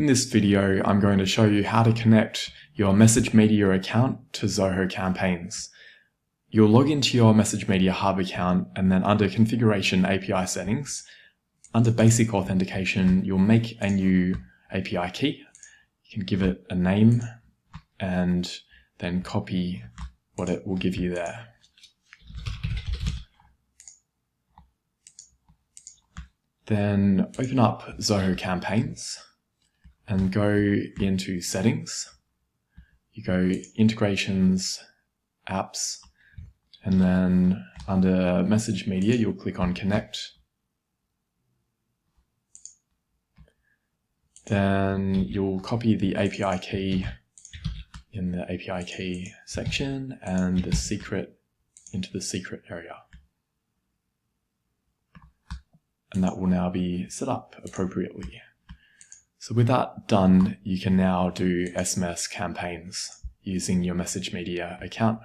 In this video, I'm going to show you how to connect your MessageMedia account to Zoho Campaigns. You'll log into your MessageMedia Hub account and then under Configuration API Settings, under Basic Authentication, you'll make a new API key. You can give it a name and then copy what it will give you there. Then open up Zoho Campaigns and go into Settings. You go Integrations, Apps, and then under MessageMedia, you'll click on Connect. Then you'll copy the API key in the API key section and the secret into the secret area. And that will now be set up appropriately. So with that done, you can now do SMS campaigns using your MessageMedia account.